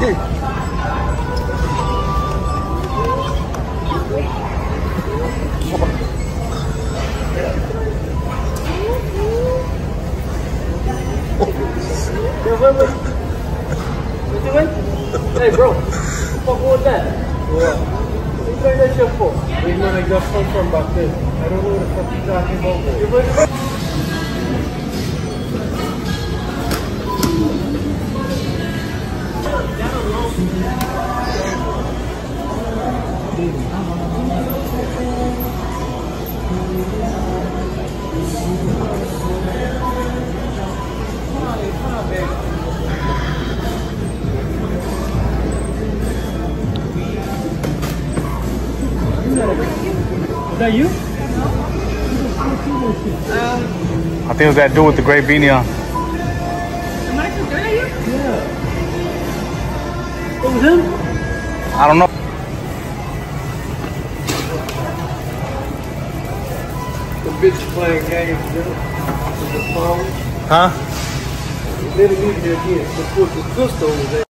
What you doing? Hey, bro. What the fuck was that? What? What you for? Gonna from back? I don't know what the fuck you're talking about. Is that you? I think it was that dude with the gray beanie on. Am I so good at you? It was him? I don't know. The bitch playing games, know? With the phone. Huh? Little meeting again. The, the sister over there.